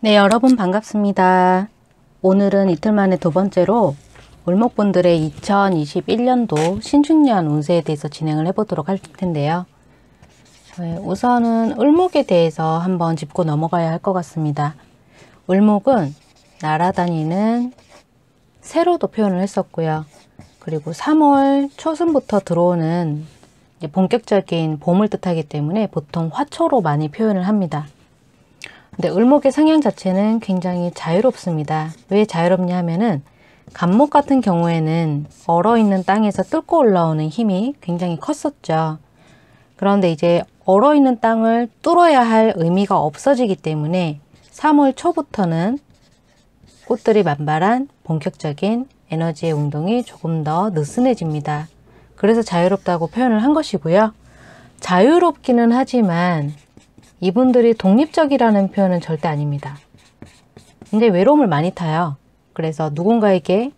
네, 여러분 반갑습니다. 오늘은 이틀 만에 두 번째로 을목분들의 2021년도 신축년 운세에 대해서 진행을 해보도록 할 텐데요. 네, 우선은 을목에 대해서 한번 짚고 넘어가야 할 것 같습니다. 을목은 날아다니는 새로도 표현을 했었고요. 그리고 3월 초순부터 들어오는 본격적인 봄을 뜻하기 때문에 보통 화초로 많이 표현을 합니다. 근데 을목의 성향 자체는 굉장히 자유롭습니다. 왜 자유롭냐 하면은 간목 같은 경우에는 얼어있는 땅에서 뚫고 올라오는 힘이 굉장히 컸었죠. 그런데 이제 얼어있는 땅을 뚫어야 할 의미가 없어지기 때문에 3월 초부터는 꽃들이 만발한 본격적인 에너지의 운동이 조금 더 느슨해집니다. 그래서 자유롭다고 표현을 한 것이고요. 자유롭기는 하지만 이분들이 독립적이라는 표현은 절대 아닙니다. 근데 외로움을 많이 타요. 그래서 누군가에게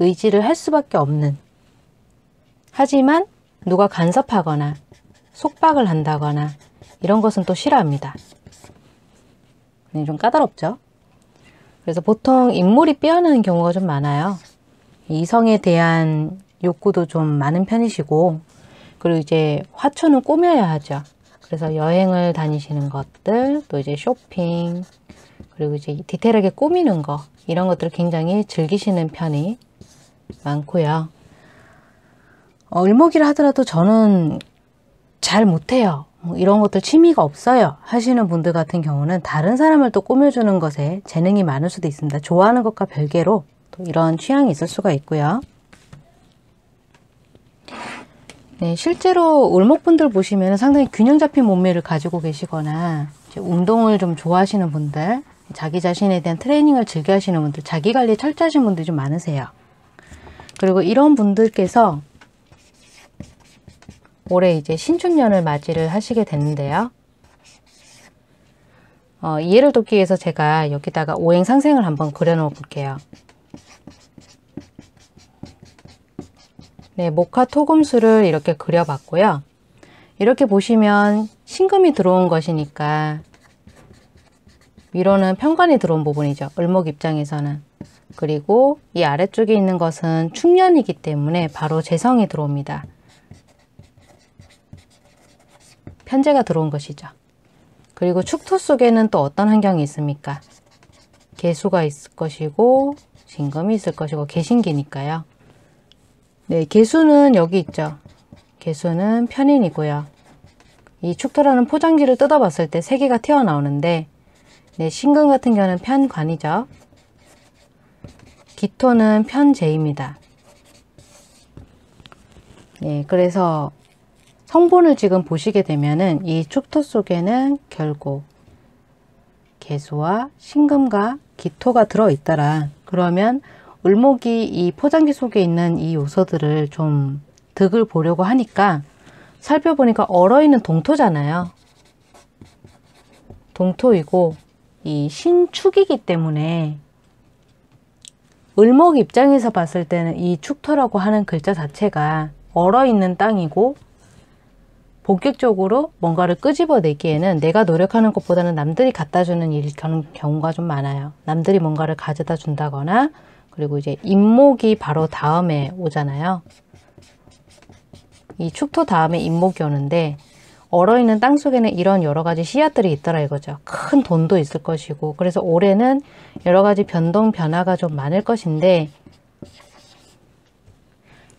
의지를 할 수밖에 없는 하지만 누가 간섭하거나 속박을 한다거나 이런 것은 또 싫어합니다. 네, 좀 까다롭죠? 그래서 보통 인물이 빼어나는 경우가 좀 많아요. 이성에 대한 욕구도 좀 많은 편이시고 그리고 이제 화초는 꾸며야 하죠. 그래서 여행을 다니시는 것들, 또 이제 쇼핑, 그리고 이제 디테일하게 꾸미는 거 이런 것들을 굉장히 즐기시는 편이 많고요. 어, 을목이라 하더라도 저는 잘 못해요. 뭐 이런 것들 취미가 없어요 하시는 분들 같은 경우는 다른 사람을 또 꾸며주는 것에 재능이 많을 수도 있습니다. 좋아하는 것과 별개로 또 이런 취향이 있을 수가 있고요. 네, 실제로 을목분들 보시면 상당히 균형 잡힌 몸매를 가지고 계시거나 운동을 좀 좋아하시는 분들, 자기 자신에 대한 트레이닝을 즐겨 하시는 분들, 자기 관리 철저하신 분들이 좀 많으세요. 그리고 이런 분들께서 올해 이제 신축년을 맞이를 하시게 됐는데요. 어, 이해를 돕기 위해서 제가 여기다가 오행 상생을 한번 그려놓아 볼게요. 네, 목화 토금수를 이렇게 그려봤고요. 이렇게 보시면 신금이 들어온 것이니까 위로는 편관이 들어온 부분이죠. 을목 입장에서는. 그리고 이 아래쪽에 있는 것은 축년이기 때문에 바로 재성이 들어옵니다. 편제가 들어온 것이죠. 그리고 축토 속에는 또 어떤 환경이 있습니까? 개수가 있을 것이고 진금이 있을 것이고 개신기니까요. 네, 개수는 여기 있죠. 개수는 편인이고요. 이 축토라는 포장지를 뜯어봤을 때세 개가 튀어나오는데 네, 신금 같은 경우는 편관이죠. 기토는 편재입니다. 네, 그래서 성분을 지금 보시게 되면은 이 축토 속에는 결국 개수와 신금과 기토가 들어있더라. 그러면 을목이 이 포장지 속에 있는 이 요소들을 좀 득을 보려고 하니까 살펴보니까 얼어있는 동토잖아요. 동토이고 이 신축이기 때문에 을목 입장에서 봤을 때는 이 축토라고 하는 글자 자체가 얼어있는 땅이고 본격적으로 뭔가를 끄집어내기에는 내가 노력하는 것보다는 남들이 갖다주는 일이 경우가 좀 많아요. 남들이 뭔가를 가져다 준다거나 그리고 이제 임목이 바로 다음에 오잖아요. 이 축토 다음에 임목이 오는데 얼어있는 땅 속에는 이런 여러 가지 씨앗들이 있더라 이거죠. 큰 돈도 있을 것이고 그래서 올해는 여러 가지 변동 변화가 좀 많을 것인데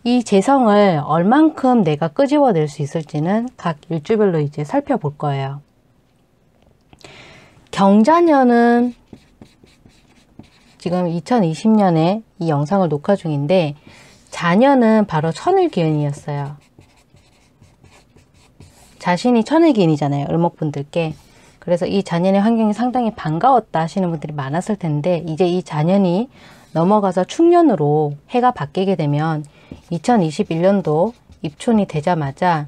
이 재성을 얼만큼 내가 끄집어낼 수 있을지는 각 일주별로 이제 살펴볼 거예요. 경자년은 지금 2020년에 이 영상을 녹화 중인데 자녀는 바로 천을기운이었어요. 자신이 천을기운이잖아요. 을목분들께. 그래서 이 자년의 환경이 상당히 반가웠다 하시는 분들이 많았을 텐데 이제 이 자년이 넘어가서 축년으로 해가 바뀌게 되면 2021년도 입촌이 되자마자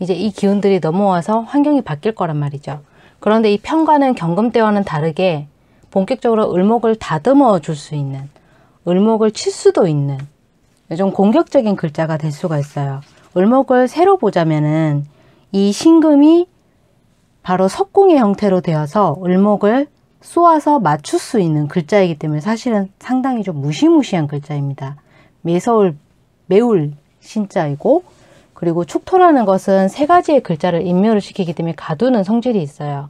이제 이 기운들이 넘어와서 환경이 바뀔 거란 말이죠. 그런데 이 편과는 경금 때와는 다르게 본격적으로 을목을 다듬어 줄 수 있는 을목을 칠 수도 있는 좀 공격적인 글자가 될 수가 있어요. 을목을 새로 보자면은 이 신금이 바로 석궁의 형태로 되어서 을목을 쏘아서 맞출 수 있는 글자이기 때문에 사실은 상당히 좀 무시무시한 글자입니다. 매서울, 매울 신자이고 그리고 축토라는 것은 세 가지의 글자를 인묘를 시키기 때문에 가두는 성질이 있어요.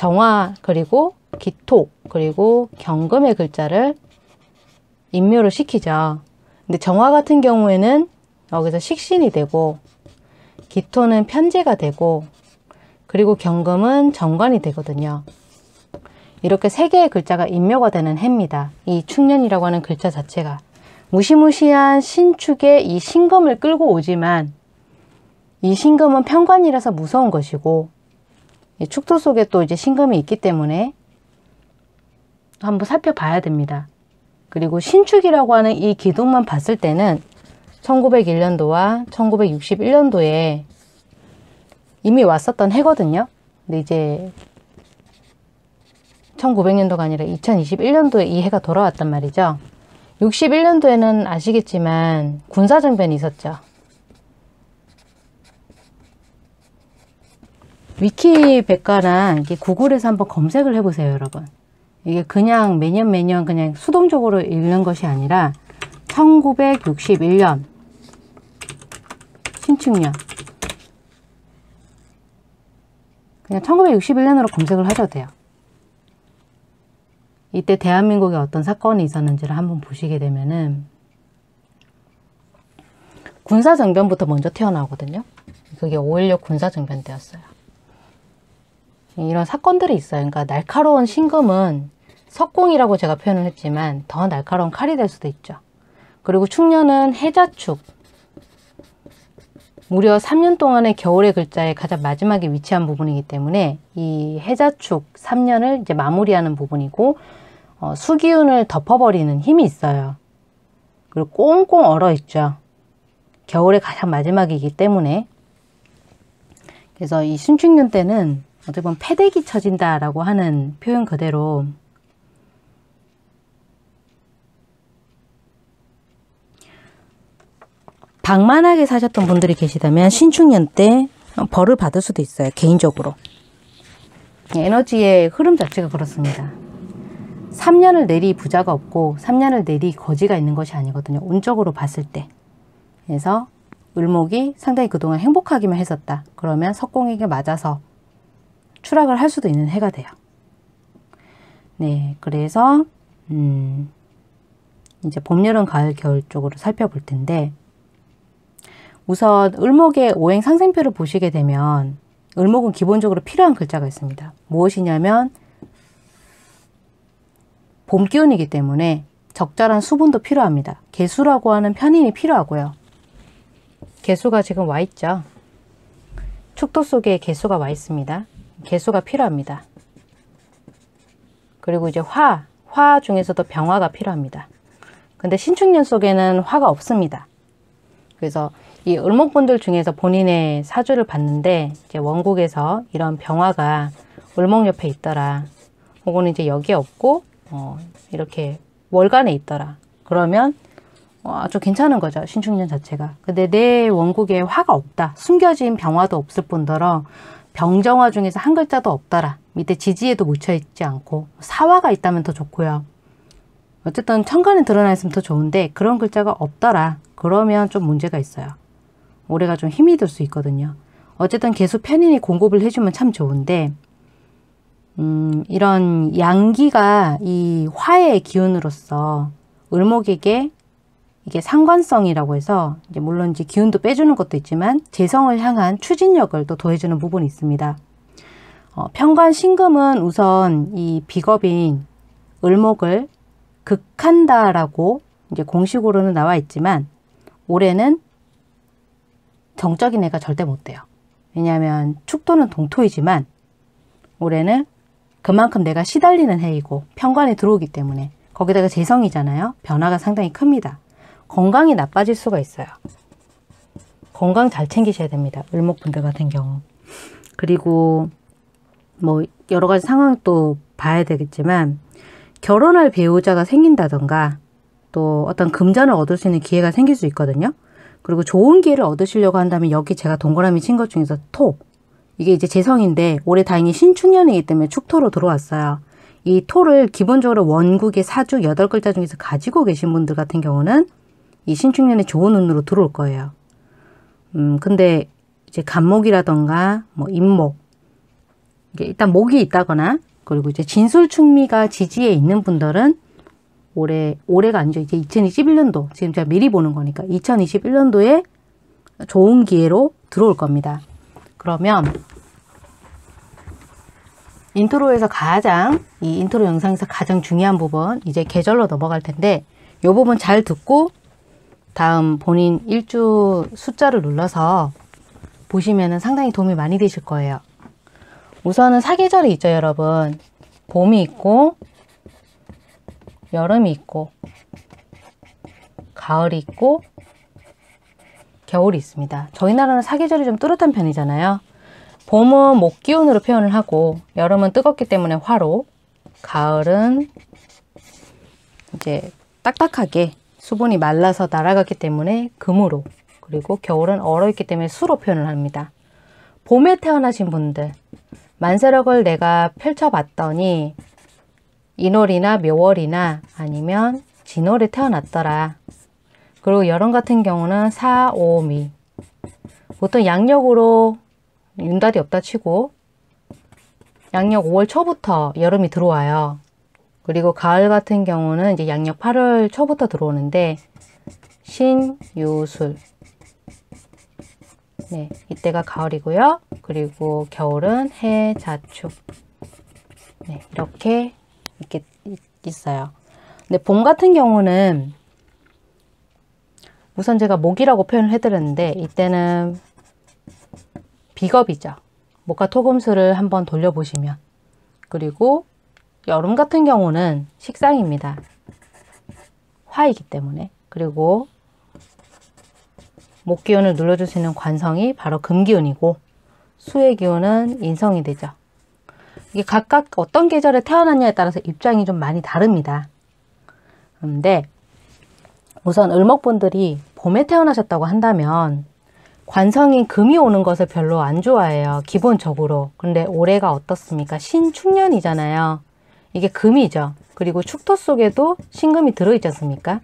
정화 그리고 기토 그리고 경금의 글자를 인묘를 시키죠. 근데 정화 같은 경우에는 여기서 식신이 되고 기토는 편제가 되고 그리고 경금은 정관이 되거든요. 이렇게 세 개의 글자가 인묘가 되는 해입니다. 이 축년이라고 하는 글자 자체가 무시무시한 신축에 이 신금을 끌고 오지만 이 신금은 편관이라서 무서운 것이고 축토 속에 또 이제 신금이 있기 때문에 한번 살펴봐야 됩니다. 그리고 신축이라고 하는 이 기둥만 봤을 때는 1901년도와 1961년도에 이미 왔었던 해거든요. 근데 이제 1900년도가 아니라 2021년도에 이 해가 돌아왔단 말이죠. 61년도에는 아시겠지만 군사정변이 있었죠. 위키백과나 구글에서 한번 검색을 해보세요, 여러분. 이게 그냥 매년 매년 그냥 수동적으로 읽는 것이 아니라 1961년 신축년 그냥 1961년으로 검색을 하셔도 돼요. 이때 대한민국에 어떤 사건이 있었는지를 한번 보시게 되면은 군사정변부터 먼저 태어나거든요. 그게 5.16 군사정변 때였어요. 이런 사건들이 있어요. 그러니까 날카로운 신금은 석공이라고 제가 표현을 했지만 더 날카로운 칼이 될 수도 있죠. 그리고 축년은 해자축. 무려 3년 동안의 겨울의 글자의 가장 마지막에 위치한 부분이기 때문에 이 해자축 3년을 이제 마무리하는 부분이고 어, 수기운을 덮어버리는 힘이 있어요. 그리고 꽁꽁 얼어 있죠. 겨울의 가장 마지막이기 때문에 그래서 이 신축년 때는 어떻게 보면 패대기 쳐진다라고 하는 표현 그대로 방만하게 사셨던 분들이 계시다면 신축년 때 벌을 받을 수도 있어요. 개인적으로. 에너지의 흐름 자체가 그렇습니다. 3년을 내리 부자가 없고 3년을 내리 거지가 있는 것이 아니거든요. 운적으로 봤을 때. 그래서 을목이 상당히 그동안 행복하기만 했었다. 그러면 석공에게 맞아서 추락을 할 수도 있는 해가 돼요. 네, 그래서 음, 이제 봄, 여름, 가을, 겨울 쪽으로 살펴볼 텐데 우선 을목의 오행 상생표를 보시게 되면 을목은 기본적으로 필요한 글자가 있습니다. 무엇이냐면 봄 기운이기 때문에 적절한 수분도 필요합니다. 개수라고 하는 편인이 필요하고요. 개수가 지금 와 있죠. 축도 속에 개수가 와 있습니다. 개수가 필요합니다. 그리고 이제 화, 화 중에서도 병화가 필요합니다. 근데 신축년 속에는 화가 없습니다. 그래서 이 을목분들 중에서 본인의 사주를 봤는데 이제 원국에서 이런 병화가 을목 옆에 있더라. 혹은 이제 여기에 없고 어, 이렇게 월간에 있더라. 그러면 어, 아주 괜찮은 거죠. 신축년 자체가. 근데 내 원국에 화가 없다. 숨겨진 병화도 없을 뿐더러 병정화 중에서 한 글자도 없더라. 밑에 지지에도 묻혀있지 않고 사화가 있다면 더 좋고요. 어쨌든 천간에 드러나 있으면 더 좋은데 그런 글자가 없더라. 그러면 좀 문제가 있어요. 올해가 좀 힘이 들 수 있거든요. 어쨌든 개수 편인이 공급을 해주면 참 좋은데 음, 이런 양기가 이 화의 기운으로서 을목에게 이게 상관성이라고 해서 물론 이제 기운도 빼주는 것도 있지만 재성을 향한 추진력을 또 더해주는 부분이 있습니다. 어, 편관 신금은 우선 이 비겁인 을목을 극한다라고 이제 공식으로는 나와 있지만 올해는 정적인 애가 절대 못 돼요. 왜냐하면 축토는 동토이지만 올해는 그만큼 내가 시달리는 해이고 편관이 들어오기 때문에 거기다가 재성이잖아요. 변화가 상당히 큽니다. 건강이 나빠질 수가 있어요. 건강 잘 챙기셔야 됩니다. 을목분들 같은 경우. 그리고 뭐 여러 가지 상황도 봐야 되겠지만 결혼할 배우자가 생긴다던가 또 어떤 금전을 얻을 수 있는 기회가 생길 수 있거든요. 그리고 좋은 기회를 얻으시려고 한다면 여기 제가 동그라미 친 것 중에서 토 이게 이제 재성인데 올해 다행히 신축년이기 때문에 축토로 들어왔어요. 이 토를 기본적으로 원국의 사주 8글자 중에서 가지고 계신 분들 같은 경우는 이 신축년에 좋은 운으로 들어올 거예요. 음, 근데 이제 갑목이라던가 뭐 인목 일단 목이 있다거나 그리고 이제 진술축미가 지지에 있는 분들은 올해 올해가 아니죠. 이제 2021년도 지금 제가 미리 보는 거니까 2021년도에 좋은 기회로 들어올 겁니다. 그러면 intro에서 가장 이 인트로 영상에서 가장 중요한 부분 이제 계절로 넘어갈 텐데 이 부분 잘 듣고 다음 본인 일주 숫자를 눌러서 보시면 상당히 도움이 많이 되실 거예요. 우선은 사계절이 있죠, 여러분. 봄이 있고, 여름이 있고, 가을이 있고, 겨울이 있습니다. 저희 나라는 사계절이 좀 뚜렷한 편이잖아요. 봄은 목 기운으로 표현을 하고, 여름은 뜨겁기 때문에 화로, 가을은 이제 딱딱하게 수분이 말라서 날아갔기 때문에 금으로, 그리고 겨울은 얼어있기 때문에 수로 표현을 합니다. 봄에 태어나신 분들, 만세력을 내가 펼쳐봤더니 인월이나 묘월이나 아니면 진월에 태어났더라. 그리고 여름 같은 경우는 사, 오, 미. 보통 양력으로 윤달이 없다 치고 양력 5월 초부터 여름이 들어와요. 그리고 가을 같은 경우는 이제 양력 8월 초부터 들어오는데 신, 유, 술. 네, 이때가 가을이고요. 그리고 겨울은 해, 자축. 네, 이렇게 이렇게 있어요. 근데 봄 같은 경우는 우선 제가 목이라고 표현을 해드렸는데 이때는 비겁이죠. 목과 토금수를 한번 돌려보시면 그리고 여름 같은 경우는 식상입니다. 화이기 때문에 그리고 목 기운을 눌러줄 수 있는 관성이 바로 금 기운이고 수의 기운은 인성이 되죠. 이게 각각 어떤 계절에 태어났냐에 따라서 입장이 좀 많이 다릅니다. 그런데 우선 을목분들이 봄에 태어나셨다고 한다면 관성인 금이 오는 것을 별로 안 좋아해요. 기본적으로. 근데 올해가 어떻습니까? 신축년이잖아요. 이게 금이죠. 그리고 축토 속에도 신금이 들어있지 않습니까?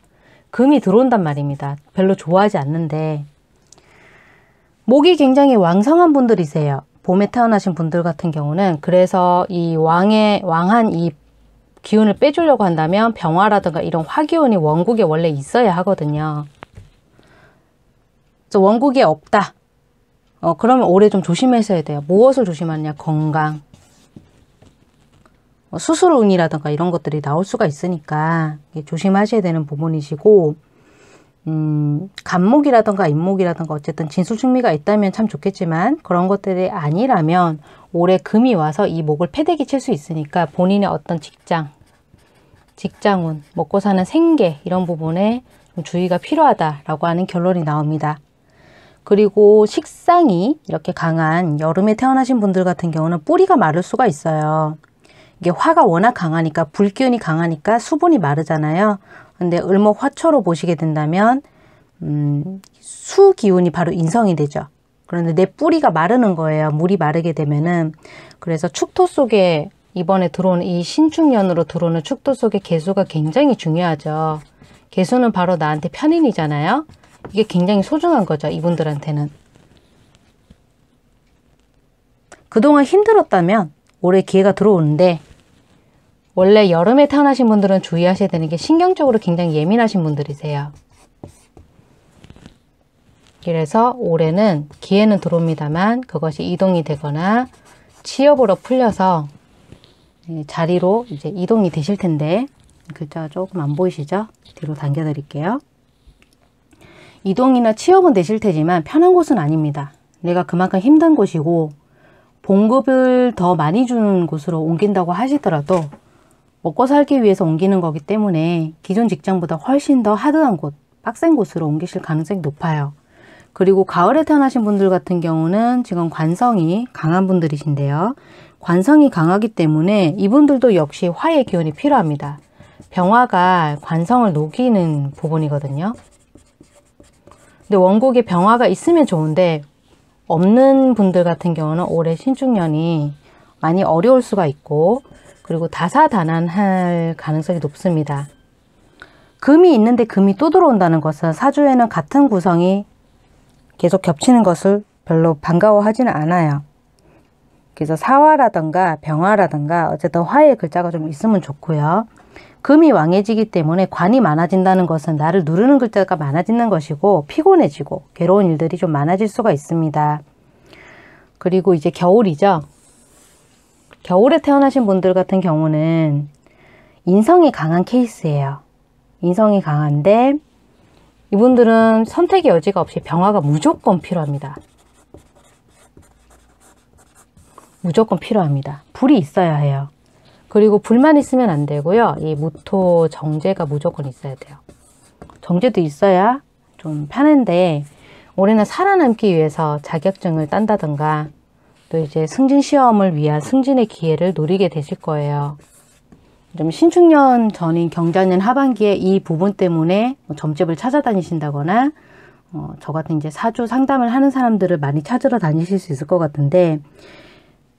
금이 들어온단 말입니다. 별로 좋아하지 않는데 목이 굉장히 왕성한 분들이세요. 봄에 태어나신 분들 같은 경우는 그래서 이 왕의 왕한 이 기운을 빼주려고 한다면 병화라든가 이런 화기운이 원국에 원래 있어야 하거든요. 원국에 없다. 어, 그러면 올해 좀 조심하셔야 돼요. 무엇을 조심하느냐? 건강. 뭐 수술운이라든가 이런 것들이 나올 수가 있으니까 조심하셔야 되는 부분이시고 음, 간목이라든가 임목이라든가 어쨌든 진수충미가 있다면 참 좋겠지만 그런 것들이 아니라면 올해 금이 와서 이 목을 패대기 칠 수 있으니까 본인의 어떤 직장, 직장운, 먹고 사는 생계 이런 부분에 주의가 필요하다라고 하는 결론이 나옵니다. 그리고 식상이 이렇게 강한 여름에 태어나신 분들 같은 경우는 뿌리가 마를 수가 있어요. 이게 화가 워낙 강하니까 불기운이 강하니까 수분이 마르잖아요. 근데 을목 화초로 보시게 된다면 음, 수 기운이 바로 인성이 되죠. 그런데 내 뿌리가 마르는 거예요. 물이 마르게 되면은 그래서 축토 속에 이번에 들어오는 이 신축년으로 들어오는 축토 속의 개수가 굉장히 중요하죠. 개수는 바로 나한테 편인이잖아요. 이게 굉장히 소중한 거죠. 이분들한테는. 그동안 힘들었다면 올해 기회가 들어오는데 원래 여름에 태어나신 분들은 주의하셔야 되는 게 신경적으로 굉장히 예민하신 분들이세요. 그래서 올해는 기회는 들어옵니다만 그것이 이동이 되거나 취업으로 풀려서 예, 자리로 이제 이동이 되실 텐데 글자가 조금 안 보이시죠? 뒤로 당겨 드릴게요. 이동이나 취업은 되실 테지만 편한 곳은 아닙니다. 내가 그만큼 힘든 곳이고 봉급을 더 많이 주는 곳으로 옮긴다고 하시더라도 먹고 살기 위해서 옮기는 거기 때문에 기존 직장보다 훨씬 더 하드한 곳, 빡센 곳으로 옮기실 가능성이 높아요. 그리고 가을에 태어나신 분들 같은 경우는 지금 관성이 강한 분들이신데요. 관성이 강하기 때문에 이분들도 역시 화의 기운이 필요합니다. 병화가 관성을 녹이는 부분이거든요. 근데 원곡에 병화가 있으면 좋은데 없는 분들 같은 경우는 올해 신축년이 많이 어려울 수가 있고 그리고 다사다난할 가능성이 높습니다. 금이 있는데 금이 또 들어온다는 것은 사주에는 같은 구성이 계속 겹치는 것을 별로 반가워하지는 않아요. 그래서 사화라든가 병화라든가 어쨌든 화의 글자가 좀 있으면 좋고요. 금이 왕해지기 때문에 관이 많아진다는 것은 나를 누르는 글자가 많아지는 것이고 피곤해지고 괴로운 일들이 좀 많아질 수가 있습니다. 그리고 이제 겨울이죠. 겨울에 태어나신 분들 같은 경우는 인성이 강한 케이스예요. 인성이 강한데 이분들은 선택의 여지가 없이 병화가 무조건 필요합니다. 무조건 필요합니다. 불이 있어야 해요. 그리고 불만 있으면 안 되고요. 이 무토 정제가 무조건 있어야 돼요. 정제도 있어야 좀 편한데 올해는 살아남기 위해서 자격증을 딴다든가 또 이제 승진 시험을 위한 승진의 기회를 노리게 되실 거예요. 좀 신축년 전인 경자년 하반기에 이 부분 때문에 뭐 점집을 찾아다니신다거나 어, 저 같은 이제 사주 상담을 하는 사람들을 많이 찾으러 다니실 수 있을 것 같은데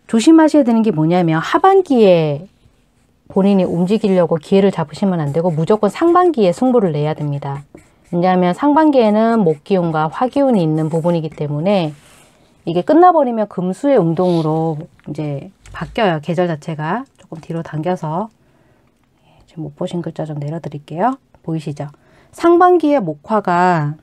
조심하셔야 되는 게 뭐냐면 하반기에 본인이 움직이려고 기회를 잡으시면 안 되고 무조건 상반기에 승부를 내야 됩니다. 왜냐하면 상반기에는 목기운과 화기운이 있는 부분이기 때문에 이게 끝나버리면 금수의 운동으로 이제 바뀌어요. 계절 자체가 조금 뒤로 당겨서 예, 지금 못 보신 글자 좀 내려드릴게요. 보이시죠? 상반기에 목화가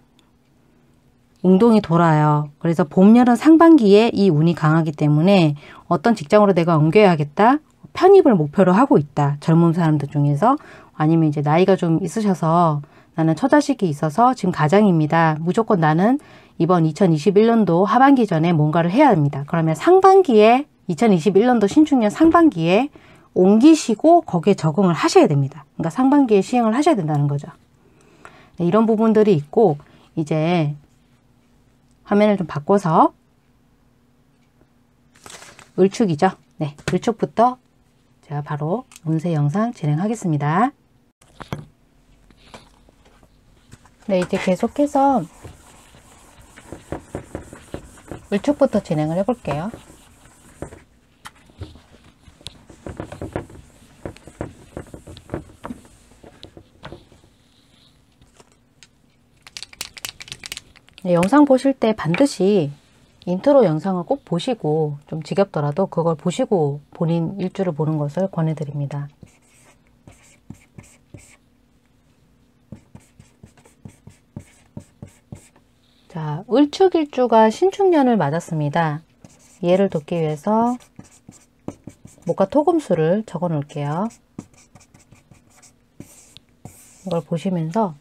운동이 돌아요. 그래서 봄, 여름 상반기에 이 운이 강하기 때문에 어떤 직장으로 내가 옮겨야겠다. 편입을 목표로 하고 있다. 젊은 사람들 중에서 아니면 이제 나이가 좀 있으셔서 나는 처자식이 있어서 지금 가장입니다. 무조건 나는 이번 2021년도 하반기 전에 뭔가를 해야 합니다. 그러면 상반기에 2021년도 신축년 상반기에 옮기시고 거기에 적응을 하셔야 됩니다. 그러니까 상반기에 시행을 하셔야 된다는 거죠. 네, 이런 부분들이 있고 이제 화면을 좀 바꿔서 을축이죠. 네, 을축부터 제가 바로 운세 영상 진행하겠습니다. 네, 이제 계속해서 을축부터 진행을 해볼게요. 네, 영상 보실 때 반드시 인트로 영상을 꼭 보시고 좀 지겹더라도 그걸 보시고 본인 일주를 보는 것을 권해드립니다. 자, 을축일주가 신축년을 맞았습니다. 이해를 돕기 위해서 목과 토금수를 적어 놓을게요. 이걸 보시면서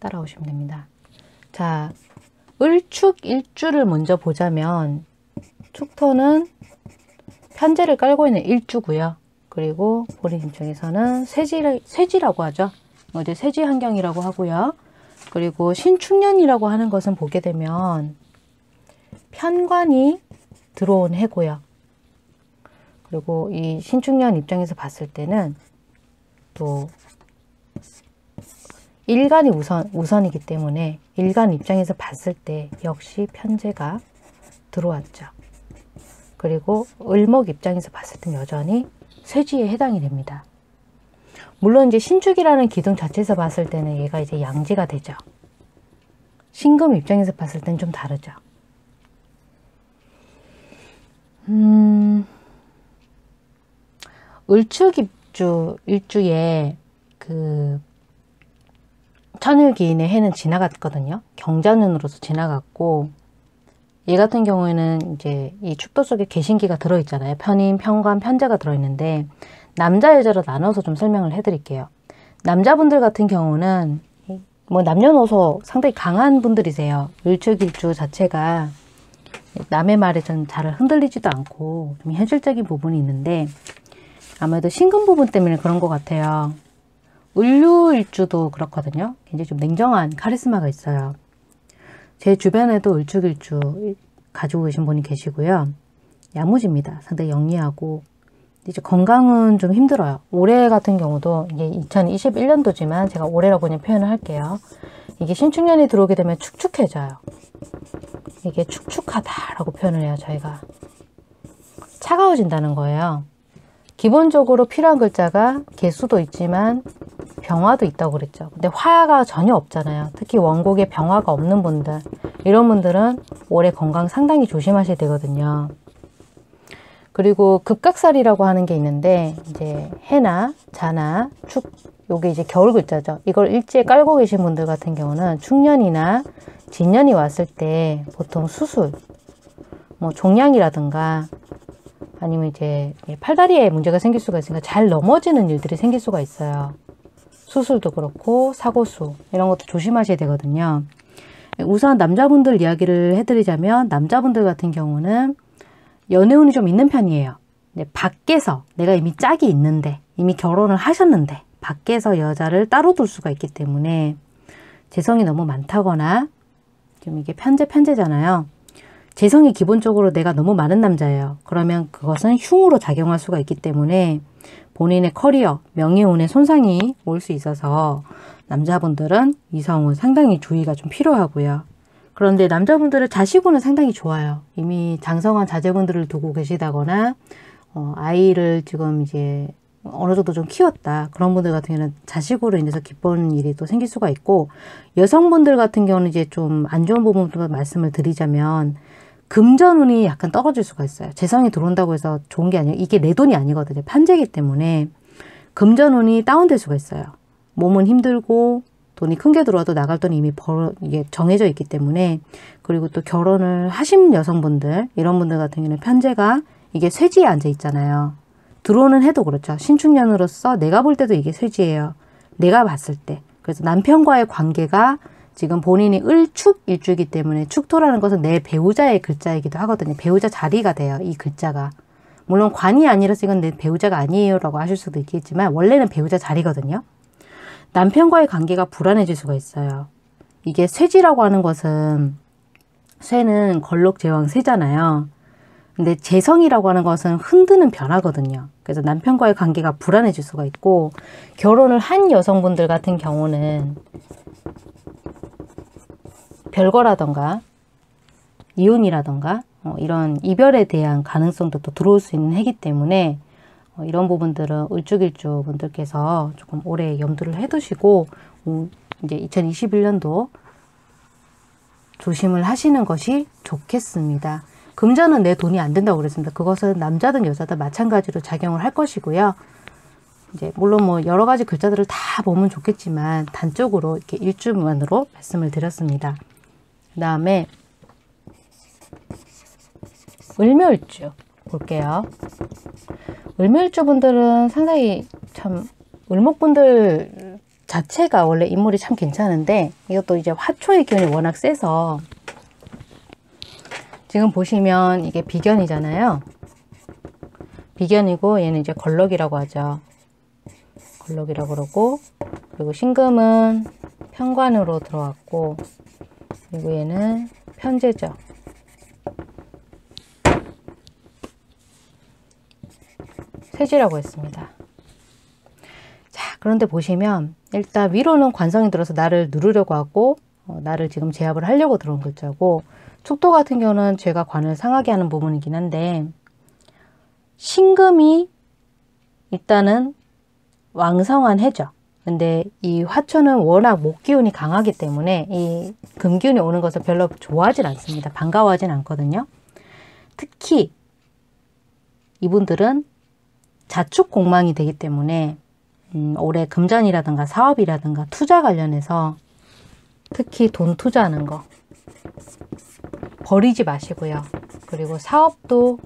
따라오시면 됩니다. 자, 을축 일주를 먼저 보자면 축토는 편제를 깔고 있는 일주고요. 그리고 본인 입장에서는 세지, 세지라고 하죠. 어제 세지 환경이라고 하고요. 그리고 신축년이라고 하는 것은 보게 되면 편관이 들어온 해고요. 그리고 이 신축년 입장에서 봤을 때는 또 일간이 우선, 우선이기 때문에 일간 입장에서 봤을 때 역시 편제가 들어왔죠. 그리고 을목 입장에서 봤을 땐 여전히 쇠지에 해당이 됩니다. 물론 이제 신축이라는 기둥 자체에서 봤을 때는 얘가 이제 양지가 되죠. 신금 입장에서 봤을 땐 좀 다르죠. 음, 을축 입주, 일주에 그 천일기인의 해는 지나갔거든요. 경자년으로서 지나갔고 얘 같은 경우에는 이제 이 축도 속에 개신기가 들어있잖아요. 편인, 편관, 편제가 들어있는데 남자, 여자로 나눠서 좀 설명을 해드릴게요. 남자분들 같은 경우는 뭐 남녀노소 상당히 강한 분들이세요. 일축일주 자체가 남의 말에 좀 잘 흔들리지도 않고 좀 현실적인 부분이 있는데 아무래도 신금 부분 때문에 그런 것 같아요. 을류일주도 그렇거든요. 굉장히 좀 냉정한 카리스마가 있어요. 제 주변에도 을축일주 가지고 계신 분이 계시고요. 야무집니다. 상당히 영리하고 이제 건강은 좀 힘들어요. 올해 같은 경우도 이게 2021년도지만 제가 올해라고 그냥 표현을 할게요. 이게 신축년이 들어오게 되면 축축해져요. 이게 축축하다라고 표현을 해요. 저희가 차가워진다는 거예요. 기본적으로 필요한 글자가 개수도 있지만 병화도 있다고 그랬죠. 근데 화가 전혀 없잖아요. 특히 원곡에 병화가 없는 분들 이런 분들은 올해 건강 상당히 조심하셔야 되거든요. 그리고 급각살이라고 하는 게 있는데 이제 해나 자나 축 요게 이제 겨울 글자죠. 이걸 일지에 깔고 계신 분들 같은 경우는 축년이나 진년이 왔을 때 보통 수술, 뭐 종양이라든가 아니면 이제 팔다리에 문제가 생길 수가 있으니까 잘 넘어지는 일들이 생길 수가 있어요. 수술도 그렇고 사고수 이런 것도 조심하셔야 되거든요. 우선 남자분들 이야기를 해드리자면 남자분들 같은 경우는 연애운이 좀 있는 편이에요. 밖에서 내가 이미 짝이 있는데 이미 결혼을 하셨는데 밖에서 여자를 따로 둘 수가 있기 때문에 재성이 너무 많다거나 지금 이게 편제 편제잖아요. 재성이 기본적으로 내가 너무 많은 남자예요. 그러면 그것은 흉으로 작용할 수가 있기 때문에 본인의 커리어, 명예운에 손상이 올 수 있어서 남자분들은 이성운 상당히 주의가 좀 필요하고요. 그런데 남자분들은 자식운은 상당히 좋아요. 이미 장성한 자제분들을 두고 계시다거나 어, 아이를 지금 이제 어느 정도 좀 키웠다. 그런 분들 같은 경우는 자식으로 인해서 기쁜 일이 또 생길 수가 있고 여성분들 같은 경우는 이제 좀 안 좋은 부분도 말씀을 드리자면 금전운이 약간 떨어질 수가 있어요. 재성이 들어온다고 해서 좋은 게 아니에요. 이게 내 돈이 아니거든요. 편제기 때문에 금전운이 다운될 수가 있어요. 몸은 힘들고 돈이 큰 게 들어와도 나갈 돈이 이미 벌, 이게 정해져 있기 때문에 그리고 또 결혼을 하신 여성분들 이런 분들 같은 경우는 편제가 이게 쇠지에 앉아 있잖아요. 들어오는 해도 그렇죠. 신축년으로서 내가 볼 때도 이게 쇠지예요. 내가 봤을 때. 그래서 남편과의 관계가 지금 본인이 을축 일주이기 때문에 축토라는 것은 내 배우자의 글자이기도 하거든요. 배우자 자리가 돼요. 이 글자가. 물론 관이 아니라서 이건 내 배우자가 아니에요 라고 하실 수도 있겠지만 원래는 배우자 자리거든요. 남편과의 관계가 불안해질 수가 있어요. 이게 쇠지라고 하는 것은 쇠는 걸록 제왕 쇠잖아요. 근데 재성이라고 하는 것은 흔드는 변화거든요. 그래서 남편과의 관계가 불안해질 수가 있고 결혼을 한 여성분들 같은 경우는 별거라던가 이혼이라던가 어, 이런 이별에 대한 가능성도 또 들어올 수 있는 해기 때문에 어, 이런 부분들은 을죽일주 분들께서 조금 오래 염두를 해두시고 음, 이제 2021년도 조심을 하시는 것이 좋겠습니다. 금전은 내 돈이 안 된다고 그랬습니다. 그것은 남자든 여자든 마찬가지로 작용을 할 것이고요. 이제 물론 뭐 여러 가지 글자들을 다 보면 좋겠지만 단적으로 이렇게 일주만으로 말씀을 드렸습니다. 그 다음에 을묘일주 볼게요. 을묘일주 분들은 상당히 참 을목분들 자체가 원래 인물이 참 괜찮은데 이것도 이제 화초의 기운이 워낙 세서 지금 보시면 이게 비견이잖아요. 비견이고 얘는 이제 걸럭이라고 하죠. 걸럭이라고 그러고 그리고 신금은 편관으로 들어왔고 그리고 얘는 편제죠. 세지라고 했습니다. 자, 그런데 보시면 일단 위로는 관성이 들어서 나를 누르려고 하고 어, 나를 지금 제압을 하려고 들어온 글자고 축도 같은 경우는 제가 관을 상하게 하는 부분이긴 한데 신금이 일단은 왕성한 해죠. 근데 이 화초는 워낙 목기운이 강하기 때문에 이 금기운이 오는 것을 별로 좋아하진 않습니다. 반가워하진 않거든요. 특히 이분들은 자축 공망이 되기 때문에 음, 올해 금전이라든가 사업이라든가 투자 관련해서 특히 돈 투자하는 거 버리지 마시고요. 그리고 사업도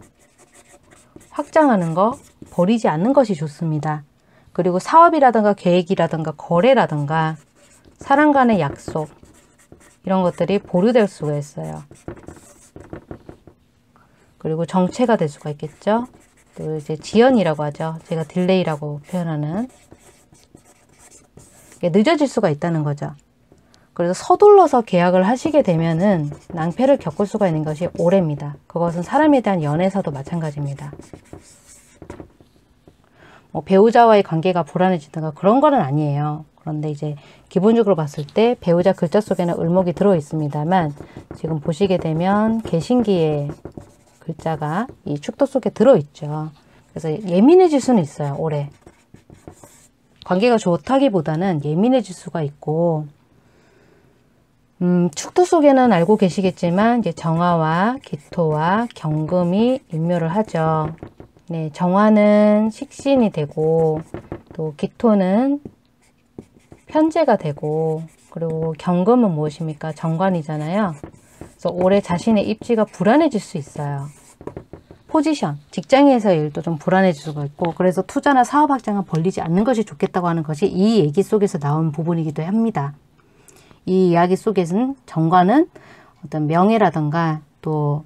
확장하는 거 벌이지 않는 것이 좋습니다. 그리고 사업이라든가 계획이라든가 거래라든가 사람 간의 약속 이런 것들이 보류될 수가 있어요. 그리고 정체가 될 수가 있겠죠. 또 이제 지연이라고 하죠. 제가 delay라고 표현하는 늦어질 수가 있다는 거죠. 그래서 서둘러서 계약을 하시게 되면은 낭패를 겪을 수가 있는 것이 올해입니다. 그것은 사람에 대한 연애사도 마찬가지입니다. 뭐 배우자와의 관계가 불안해지든가 그런 거는 아니에요. 그런데 이제 기본적으로 봤을 때 배우자 글자 속에는 을목이 들어 있습니다만 지금 보시게 되면 개신기의 글자가 이 축도 속에 들어 있죠. 그래서 예민해질 수는 있어요. 올해. 관계가 좋다기보다는 예민해질 수가 있고 음, 축도 속에는 알고 계시겠지만 이제 정화와 기토와 경금이 인묘를 하죠. 네, 정화는 식신이 되고 또 기토는 편제가 되고 그리고 경금은 무엇입니까? 정관이잖아요. 그래서 올해 자신의 입지가 불안해질 수 있어요. 포지션, 직장에서 일도 좀 불안해질 수가 있고 그래서 투자나 사업 확장을 벌리지 않는 것이 좋겠다고 하는 것이 이 얘기 속에서 나온 부분이기도 합니다. 이 이야기 속에서는 정관은 어떤 명예라든가 또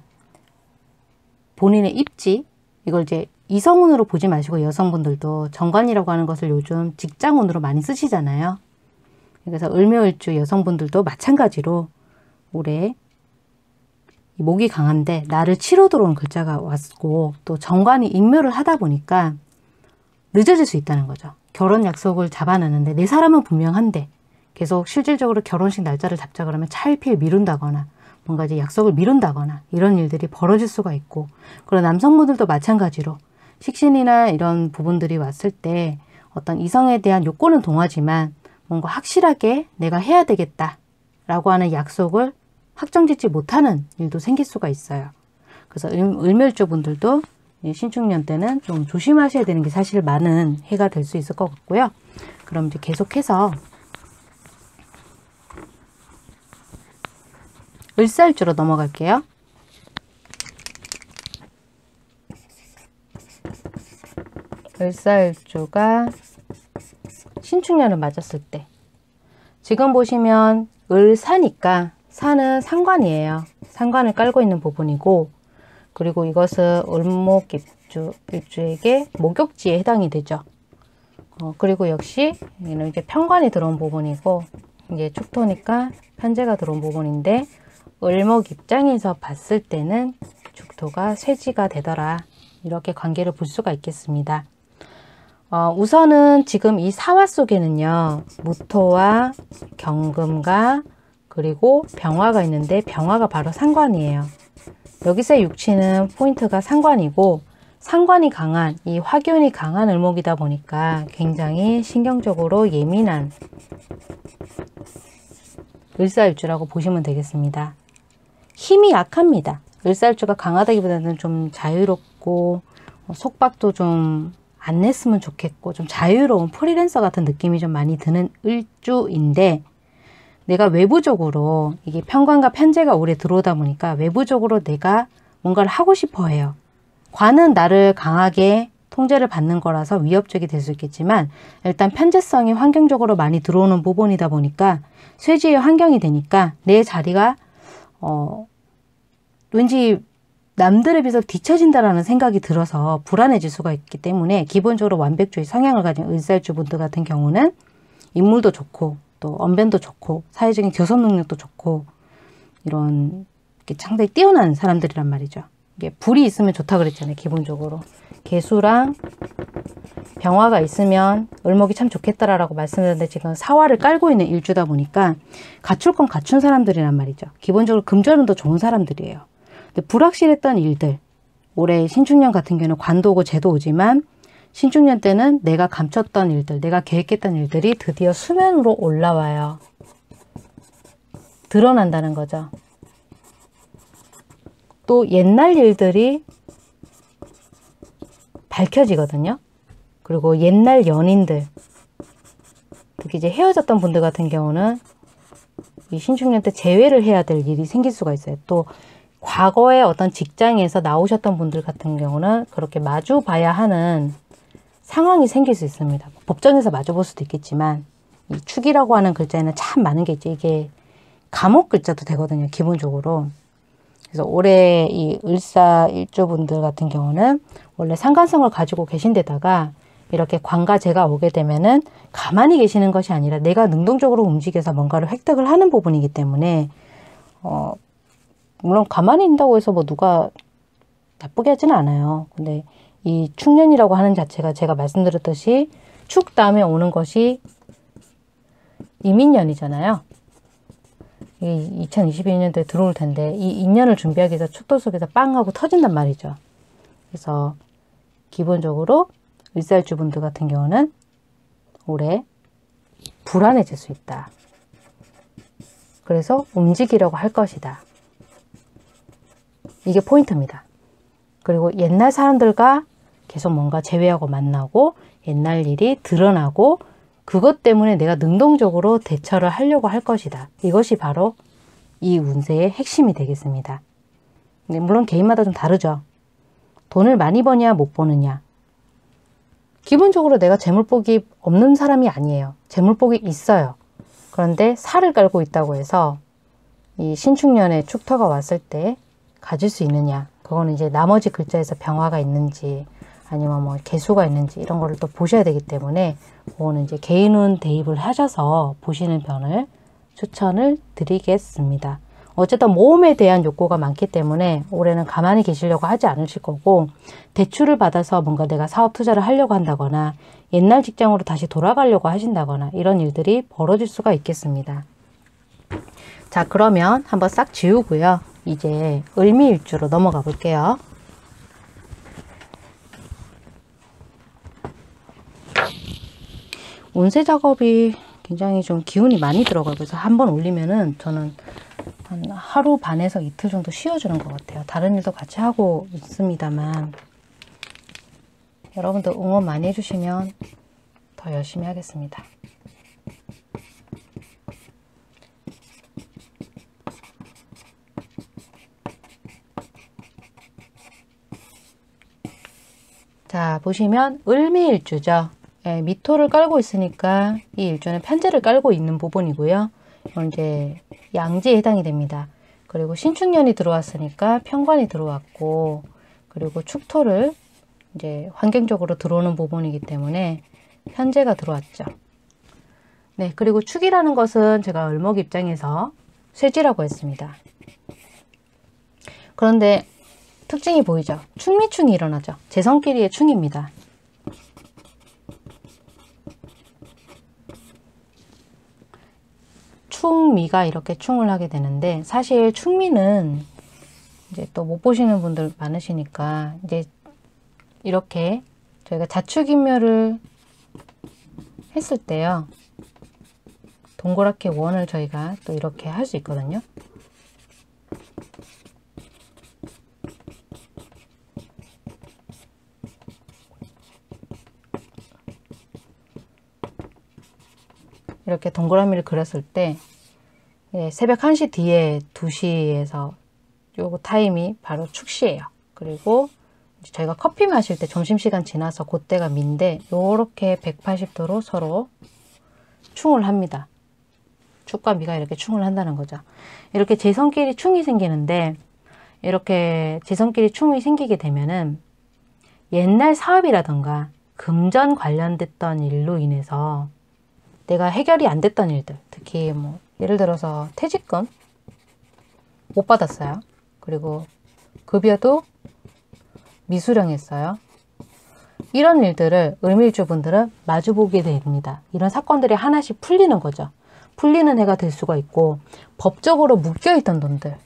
본인의 입지 이걸 이제 이성운으로 보지 마시고 여성분들도 정관이라고 하는 것을 요즘 직장운으로 많이 쓰시잖아요. 그래서 을묘일주 여성분들도 마찬가지로 올해 목이 강한데 나를 치러 들어온 글자가 왔고 또 정관이 인묘를 하다 보니까 늦어질 수 있다는 거죠. 결혼 약속을 잡아놨는데 내 사람은 분명한데 계속 실질적으로 결혼식 날짜를 잡자 그러면 차일피일 미룬다거나 뭔가 이제 약속을 미룬다거나 이런 일들이 벌어질 수가 있고 그리고 남성분들도 마찬가지로 식신이나 이런 부분들이 왔을 때 어떤 이성에 대한 욕구는 동하지만 뭔가 확실하게 내가 해야 되겠다 라고 하는 약속을 확정짓지 못하는 일도 생길 수가 있어요. 그래서 을멸조 분들도 신축년 때는 좀 조심하셔야 되는 게 사실 많은 해가 될 수 있을 것 같고요. 그럼 이제 계속해서 을살주로 넘어갈게요. 을살주가 신축년을 맞았을 때 지금 보시면 을사니까 산은 상관이에요. 상관을 깔고 있는 부분이고 그리고 이것은 을목 입주, 입주에게 목욕지에 해당이 되죠. 어, 그리고 역시 얘는 이제 편관이 들어온 부분이고 이제 축토니까 편제가 들어온 부분인데 을목 입장에서 봤을 때는 축토가 쇠지가 되더라. 이렇게 관계를 볼 수가 있겠습니다. 어, 우선은 지금 이 사화 속에는요. 무토와 경금과 그리고 병화가 있는데 병화가 바로 상관이에요. 여기서의 육치는 포인트가 상관이고 상관이 강한 이 화균이 강한 을목이다 보니까 굉장히 신경적으로 예민한 을사일주라고 보시면 되겠습니다. 힘이 약합니다. 을사일주가 강하다기보다는 좀 자유롭고 어, 속박도 좀 안 냈으면 좋겠고 좀 자유로운 프리랜서 같은 느낌이 좀 많이 드는 을주인데 내가 외부적으로 이게 편관과 편제가 오래 들어오다 보니까 외부적으로 내가 뭔가를 하고 싶어 해요. 관은 나를 강하게 통제를 받는 거라서 위협적이 될 수 있겠지만 일단 편제성이 환경적으로 많이 들어오는 부분이다 보니까 쇠지의 환경이 되니까 내 자리가 어 왠지 남들에 비해서 뒤처진다라는 생각이 들어서 불안해질 수가 있기 때문에 기본적으로 완벽주의 성향을 가진 을살주 분들 같은 경우는 인물도 좋고 또 언변도 좋고 사회적인 교섭 능력도 좋고 이런 상당히 뛰어난 사람들이란 말이죠. 이게 불이 있으면 좋다 그랬잖아요. 기본적으로 개수랑 병화가 있으면 을목이 참 좋겠다라고 말씀드렸는데 지금 사화를 깔고 있는 일주다 보니까 갖출 건 갖춘 사람들이란 말이죠. 기본적으로 금전운도 좋은 사람들이에요. 불확실했던 일들 올해 신축년 같은 경우는 관도 오고 제도 오지만 신축년 때는 내가 감췄던 일들, 내가 계획했던 일들이 드디어 수면으로 올라와요. 드러난다는 거죠. 또 옛날 일들이 밝혀지거든요. 그리고 옛날 연인들, 특히 이제 헤어졌던 분들 같은 경우는 이 신축년 때 재회를 해야 될 일이 생길 수가 있어요. 또 과거에 어떤 직장에서 나오셨던 분들 같은 경우는 그렇게 마주 봐야 하는 상황이 생길 수 있습니다. 법정에서 마주 볼 수도 있겠지만 이 축이라고 하는 글자에는 참 많은 게 있죠. 이게 감옥 글자도 되거든요. 기본적으로. 그래서 올해 이 을사 일조분들 같은 경우는 원래 상관성을 가지고 계신 데다가 이렇게 관가제가 오게 되면은 가만히 계시는 것이 아니라 내가 능동적으로 움직여서 뭔가를 획득을 하는 부분이기 때문에 어 물론 가만히 있다고 해서 뭐 누가 나쁘게 하지는 않아요. 근데 이 축년이라고 하는 자체가 제가 말씀드렸듯이 축 다음에 오는 것이 이민년이잖아요. 이 2022년도에 들어올 텐데 이 인년을 준비하기 위해서 축도 속에서 빵 하고 터진단 말이죠. 그래서 기본적으로 을살주분들 같은 경우는 올해 불안해질 수 있다. 그래서 움직이려고 할 것이다. 이게 포인트입니다. 그리고 옛날 사람들과 계속 뭔가 제외하고 만나고 옛날 일이 드러나고 그것 때문에 내가 능동적으로 대처를 하려고 할 것이다. 이것이 바로 이 운세의 핵심이 되겠습니다. 물론 개인마다 좀 다르죠. 돈을 많이 버냐 못 버느냐. 기본적으로 내가 재물복이 없는 사람이 아니에요. 재물복이 있어요. 그런데 살을 깔고 있다고 해서 이 신축년에 축터가 왔을 때 가질 수 있느냐. 그거는 이제 나머지 글자에서 병화가 있는지 아니면 뭐 개수가 있는지 이런 거를 또 보셔야 되기 때문에 그거는 이제 개인운 대입을 하셔서 보시는 편을 추천을 드리겠습니다. 어쨌든 모험에 대한 욕구가 많기 때문에 올해는 가만히 계시려고 하지 않으실 거고 대출을 받아서 뭔가 내가 사업 투자를 하려고 한다거나 옛날 직장으로 다시 돌아가려고 하신다거나 이런 일들이 벌어질 수가 있겠습니다. 자 그러면 한번 싹 지우고요. 이제 을미일주로 넘어가 볼게요. 운세 작업이 굉장히 좀 기운이 많이 들어가요. 그래서 한 번 올리면은 저는 한 하루 반에서 이틀 정도 쉬어주는 것 같아요. 다른 일도 같이 하고 있습니다만 여러분들 응원 많이 해주시면 더 열심히 하겠습니다. 자 보시면 을미일주죠. 예, 미토를 깔고 있으니까 이 일주는 편제를 깔고 있는 부분이고요. 이건 이제 양지에 해당이 됩니다. 그리고 신축년이 들어왔으니까 편관이 들어왔고 그리고 축토를 이제 환경적으로 들어오는 부분이기 때문에 현재가 들어왔죠. 네, 그리고 축이라는 것은 제가 을목 입장에서 쇠지라고 했습니다. 그런데 특징이 보이죠? 충미충이 일어나죠. 재성끼리의 충입니다. 충미가 이렇게 충을 하게 되는데 사실 충미는 이제 또 못 보시는 분들 많으시니까 이제 이렇게 저희가 자축인묘를 했을 때요. 동그랗게 원을 저희가 또 이렇게 할 수 있거든요. 이렇게 동그라미를 그렸을 때 예, 새벽 1시 뒤에 2시에서 요거 타임이 바로 축시예요. 그리고 저희가 커피 마실 때 점심시간 지나서 그때가 민데 요렇게 180도로 서로 충을 합니다. 축과 미가 이렇게 충을 한다는 거죠. 이렇게 재성끼리 충이 생기는데 이렇게 재성끼리 충이 생기게 되면은 옛날 사업이라던가 금전 관련됐던 일로 인해서 내가 해결이 안 됐던 일들 특히 뭐 예를 들어서 퇴직금 못 받았어요. 그리고 급여도 미수령했어요. 이런 일들을 을밀주분들은 마주보게 됩니다. 이런 사건들이 하나씩 풀리는 거죠. 풀리는 해가 될 수가 있고 법적으로 묶여있던 돈들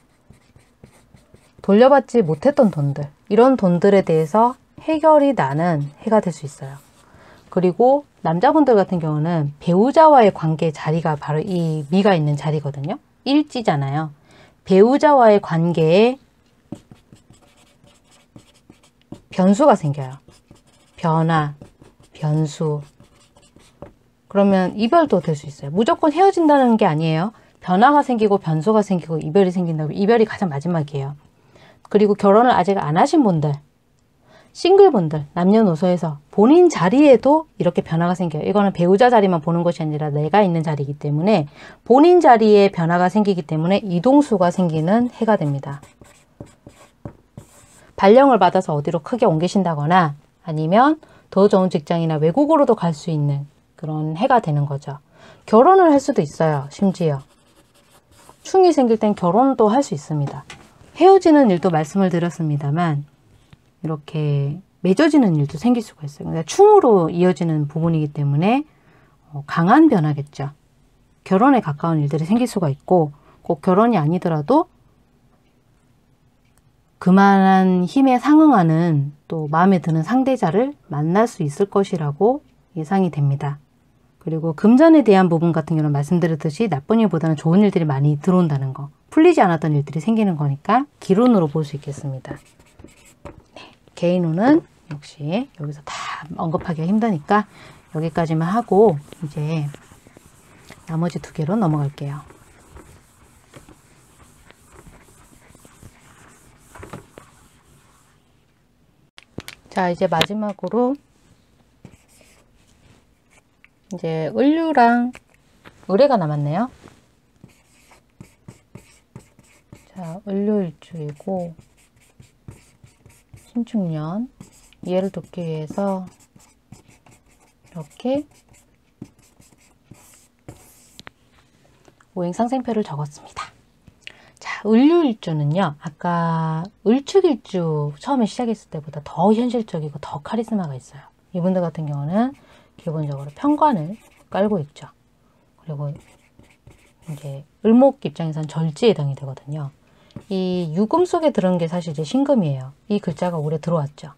돌려받지 못했던 돈들 이런 돈들에 대해서 해결이 나는 해가 될 수 있어요. 그리고 남자분들 같은 경우는 배우자와의 관계 자리가 바로 이 미가 있는 자리거든요. 일지잖아요. 배우자와의 관계에 변수가 생겨요. 변화, 변수. 그러면 이별도 될 수 있어요. 무조건 헤어진다는 게 아니에요. 변화가 생기고 변수가 생기고 이별이 생긴다고 이별이 가장 마지막이에요. 그리고 결혼을 아직 안 하신 분들 싱글분들 남녀노소에서 본인 자리에도 이렇게 변화가 생겨요. 이거는 배우자 자리만 보는 것이 아니라 내가 있는 자리이기 때문에 본인 자리에 변화가 생기기 때문에 이동수가 생기는 해가 됩니다. 발령을 받아서 어디로 크게 옮기신다거나 아니면 더 좋은 직장이나 외국으로도 갈 수 있는 그런 해가 되는 거죠. 결혼을 할 수도 있어요. 심지어. 충이 생길 땐 결혼도 할 수 있습니다. 헤어지는 일도 말씀을 드렸습니다만 이렇게 맺어지는 일도 생길 수가 있어요. 그러니까 충으로 이어지는 부분이기 때문에 어, 강한 변화겠죠. 결혼에 가까운 일들이 생길 수가 있고 꼭 결혼이 아니더라도 그만한 힘에 상응하는 또 마음에 드는 상대자를 만날 수 있을 것이라고 예상이 됩니다. 그리고 금전에 대한 부분 같은 경우는 말씀드렸듯이 나쁜 일보다는 좋은 일들이 많이 들어온다는 거. 풀리지 않았던 일들이 생기는 거니까 기론으로 볼 수 있겠습니다. 네, 개인운은 역시 여기서 다 언급하기가 힘드니까 여기까지만 하고 이제 나머지 두 개로 넘어갈게요. 자, 이제 마지막으로 이제 을류랑 의뢰가 남았네요. 자, 을류일주이고 신축년 이해를 돕기 위해서 이렇게 오행 상생표를 적었습니다. 자, 을류일주는요. 아까 을축일주 처음에 시작했을 때보다 더 현실적이고 더 카리스마가 있어요. 이분들 같은 경우는 기본적으로 편관을 깔고 있죠. 그리고 이제 을목 입장에선 절지에 해당이 되거든요. 이 유금 속에 들은 게 사실 이제 신금이에요. 이 글자가 올해 들어왔죠.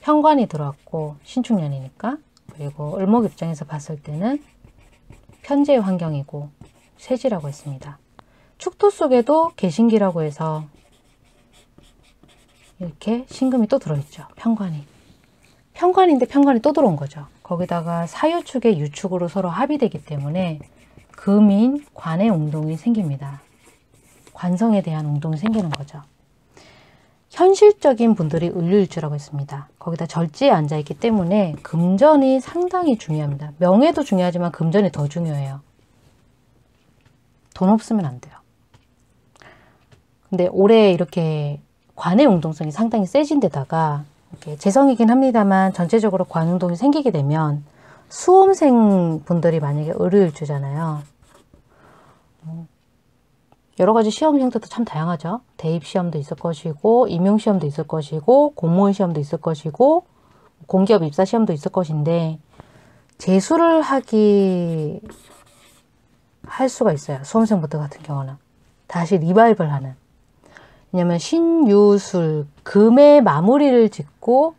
편관이 들어왔고 신축년이니까 그리고 을목 입장에서 봤을 때는 편재의 환경이고 세지라고 했습니다. 축토 속에도 개신기라고 해서 이렇게 신금이 또 들어있죠. 편관이. 편관인데 편관이 또 들어온 거죠. 거기다가 사유축의 유축으로 서로 합의되기 때문에 금인 관의 운동이 생깁니다. 관성에 대한 운동이 생기는 거죠. 현실적인 분들이 을류일주라고 했습니다. 거기다 절지에 앉아있기 때문에 금전이 상당히 중요합니다. 명예도 중요하지만 금전이 더 중요해요. 돈 없으면 안 돼요. 근데 올해 이렇게 관의 운동성이 상당히 세진 데다가 재성이긴 합니다만 전체적으로 관운동이 생기게 되면 수험생 분들이 만약에 을을주잖아요. 여러 가지 시험 형태도 참 다양하죠. 대입 시험도 있을 것이고 임용 시험도 있을 것이고 공무원 시험도 있을 것이고 공기업 입사 시험도 있을 것인데 재수를 하기 할 수가 있어요. 수험생분들 같은 경우는 다시 리바이벌 하는 왜냐면 신유술 금의 마무리를 짓고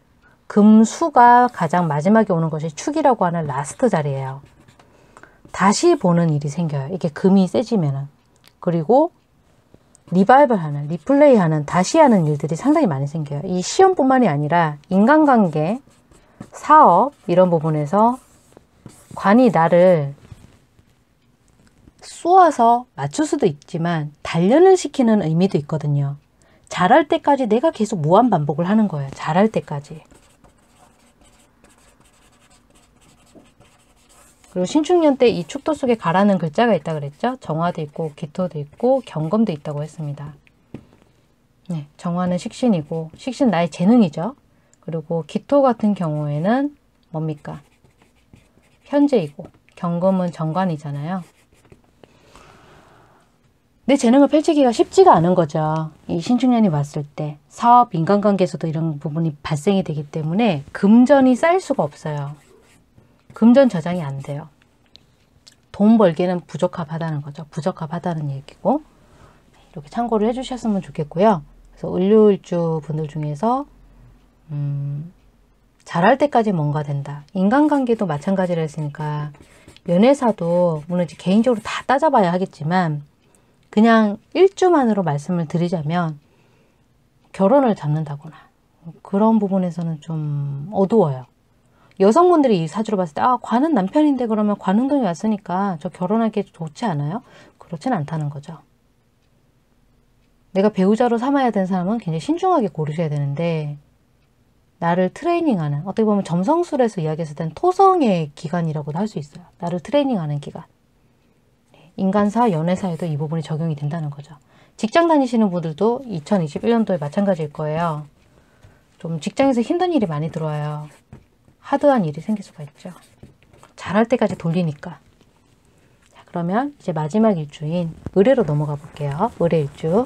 금수가 가장 마지막에 오는 것이 축이라고 하는 last 자리예요. 다시 보는 일이 생겨요. 이게 금이 세지면은. 그리고 리바이벌 하는, 리플레이 하는, 다시 하는 일들이 상당히 많이 생겨요. 이 시험뿐만이 아니라 인간관계, 사업 이런 부분에서 관이 나를 쏘아서 맞출 수도 있지만 단련을 시키는 의미도 있거든요. 잘할 때까지 내가 계속 무한 반복을 하는 거예요. 잘할 때까지. 그리고 신축년 때 이 축도 속에 가라는 글자가 있다 그랬죠? 정화도 있고 기토도 있고 경검도 있다고 했습니다. 네, 정화는 식신이고 식신 나의 재능이죠. 그리고 기토 같은 경우에는 뭡니까? 현재이고 경검은 정관이잖아요. 내 재능을 펼치기가 쉽지가 않은 거죠. 이 신축년이 왔을 때 사업, 인간관계에서도 이런 부분이 발생이 되기 때문에 금전이 쌓일 수가 없어요. 금전 저장이 안 돼요. 돈 벌기는 부적합하다는 거죠. 부적합하다는 얘기고 이렇게 참고를 해주셨으면 좋겠고요. 그래서 을류일주 분들 중에서 음, 잘할 때까지 뭔가 된다. 인간관계도 마찬가지로 했으니까 연애사도 물론 개인적으로 다 따져봐야 하겠지만 그냥 일주만으로 말씀을 드리자면 결혼을 잡는다거나 그런 부분에서는 좀 어두워요. 여성분들이 이 사주로 봤을 때 아, 관은 남편인데 그러면 관운동이 왔으니까 저 결혼하기 좋지 않아요? 그렇진 않다는 거죠. 내가 배우자로 삼아야 되는 사람은 굉장히 신중하게 고르셔야 되는데 나를 트레이닝하는 어떻게 보면 점성술에서 이야기했을 땐 토성의 기간이라고도 할 수 있어요. 나를 트레이닝하는 기간. 인간사, 연애사에도 이 부분이 적용이 된다는 거죠. 직장 다니시는 분들도 2021년도에 마찬가지일 거예요. 좀 직장에서 힘든 일이 많이 들어와요. 하드한 일이 생길 수가 있죠. 잘할 때까지 돌리니까. 자, 그러면 이제 마지막 일주인 의뢰로 넘어가 볼게요. 의뢰 일주.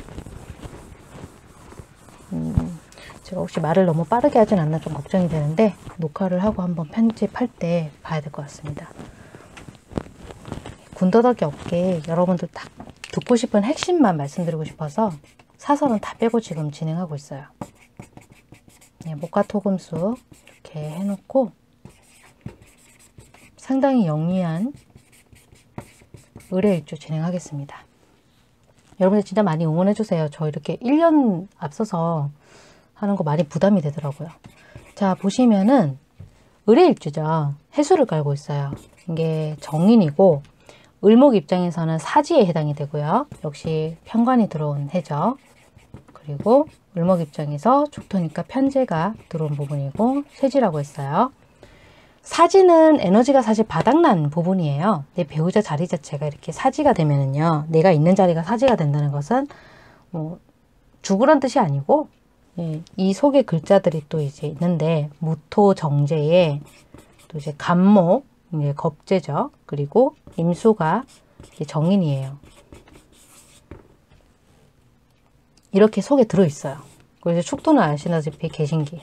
음, 제가 혹시 말을 너무 빠르게 하진 않나 좀 걱정이 되는데 녹화를 하고 한번 편집할 때 봐야 될 것 같습니다. 군더더기 없게 여러분들 딱 듣고 싶은 핵심만 말씀드리고 싶어서 사설은 다 빼고 지금 진행하고 있어요. 네, 모카토금수 이렇게 해놓고 상당히 영리한 의뢰일주 진행하겠습니다. 여러분들 진짜 많이 응원해주세요. 저 이렇게 1년 앞서서 하는 거 많이 부담이 되더라고요. 자, 보시면은 의뢰일주죠. 해수를 깔고 있어요. 이게 정인이고 을목 입장에서는 사지에 해당이 되고요. 역시 편관이 들어온 해죠. 그리고 을목 입장에서 죽토니까 편제가 들어온 부분이고 쇠지라고 했어요. 사지는 에너지가 사실 바닥난 부분이에요. 내 배우자 자리 자체가 이렇게 사지가 되면은요. 내가 있는 자리가 사지가 된다는 것은 뭐 죽으란 뜻이 아니고 예, 이 속에 글자들이 또 이제 있는데 무토 정제에 또 이제 간목 이제 겁제죠. 그리고 임수가 정인이에요. 이렇게 속에 들어있어요. 그래서 축토는 아시다시피 개신기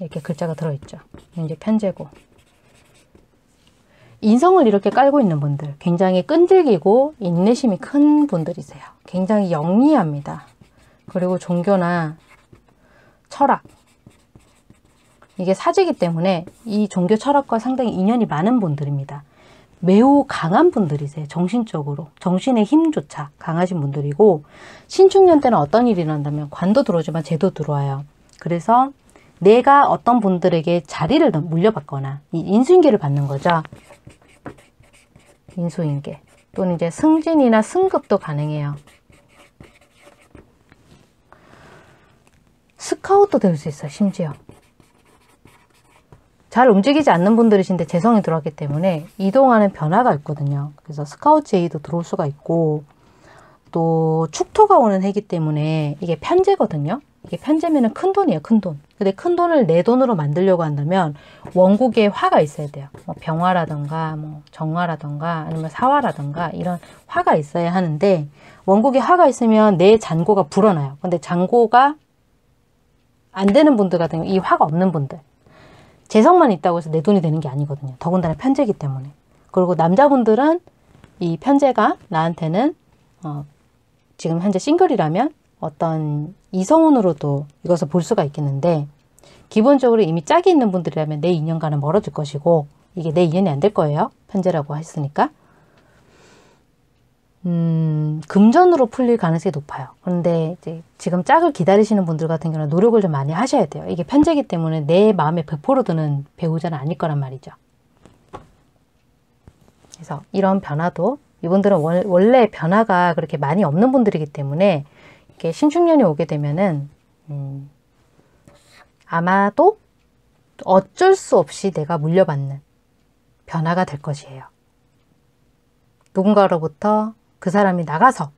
이렇게 글자가 들어있죠. 이제 편제고 인성을 이렇게 깔고 있는 분들 굉장히 끈질기고 인내심이 큰 분들이세요. 굉장히 영리합니다. 그리고 종교나 철학 이게 사지기 때문에 이 종교 철학과 상당히 인연이 많은 분들입니다. 매우 강한 분들이세요. 정신적으로. 정신의 힘조차 강하신 분들이고 신축년 때는 어떤 일이 일어난다면 관도 들어오지만 재도 들어와요. 그래서 내가 어떤 분들에게 자리를 물려받거나 인수인계를 받는 거죠. 인수인계. 또는 이제 승진이나 승급도 가능해요. 스카웃도 될 수 있어요. 심지어. 잘 움직이지 않는 분들이신데 재성이 들어왔기 때문에 이동하는 변화가 있거든요. 그래서 스카우트 제의도 들어올 수가 있고 또 축토가 오는 해기 때문에 이게 편제거든요. 이게 편제면은 큰 돈이에요. 큰 돈. 근데 큰 돈을 내 돈으로 만들려고 한다면 원국에 화가 있어야 돼요. 뭐 병화라든가 뭐 정화라든가 아니면 사화라든가 이런 화가 있어야 하는데 원국에 화가 있으면 내 잔고가 불어나요. 근데 잔고가 안 되는 분들 같은 경우 이 화가 없는 분들 재성만 있다고 해서 내 돈이 되는 게 아니거든요. 더군다나 편제기 때문에. 그리고 남자분들은 이 편제가 나한테는 어, 지금 현재 싱글이라면 어떤 이성운으로도 이것을 볼 수가 있겠는데 기본적으로 이미 짝이 있는 분들이라면 내 인연과는 멀어질 것이고 이게 내 인연이 안 될 거예요. 편제라고 했으니까. 음, 금전으로 풀릴 가능성이 높아요. 그런데 이제 지금 짝을 기다리시는 분들 같은 경우는 노력을 좀 많이 하셔야 돼요. 이게 편제기 때문에 내 마음에 100% 드는 배우자는 아닐 거란 말이죠. 그래서 이런 변화도 이분들은 월, 원래 변화가 그렇게 많이 없는 분들이기 때문에 이렇게 신축년이 오게 되면은 음, 아마도 어쩔 수 없이 내가 물려받는 변화가 될 것이에요. 누군가로부터 그 사람이 나가서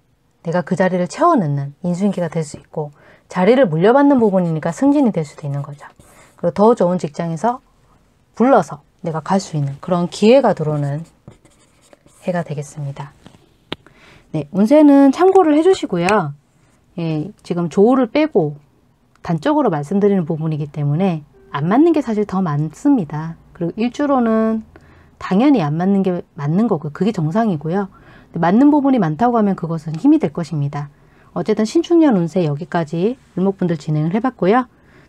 내가 그 자리를 채워넣는 인수인계가 될 수 있고 자리를 물려받는 부분이니까 승진이 될 수도 있는 거죠. 그리고 더 좋은 직장에서 불러서 내가 갈 수 있는 그런 기회가 들어오는 해가 되겠습니다. 네, 운세는 참고를 해주시고요. 예, 지금 조우를 빼고 단적으로 말씀드리는 부분이기 때문에 안 맞는 게 사실 더 많습니다. 그리고 일주로는 당연히 안 맞는 게 맞는 거고 그게 정상이고요. 맞는 부분이 많다고 하면 그것은 힘이 될 것입니다. 어쨌든 신축년 운세 여기까지 을목분들 진행을 해봤고요.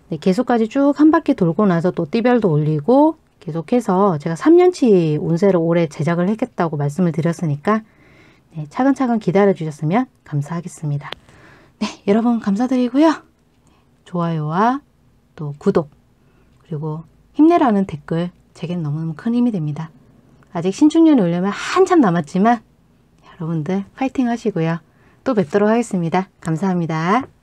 네, 계속까지 쭉 한 바퀴 돌고 나서 또 띠별도 올리고 계속해서 제가 3년치 운세를 올해 제작을 했겠다고 말씀을 드렸으니까 네, 차근차근 기다려 주셨으면 감사하겠습니다. 네, 여러분 감사드리고요. 좋아요와 또 구독 그리고 힘내라는 댓글 제겐 너무너무 큰 힘이 됩니다. 아직 신축년이 오려면 한참 남았지만 여러분들 파이팅 하시고요. 또 뵙도록 하겠습니다. 감사합니다.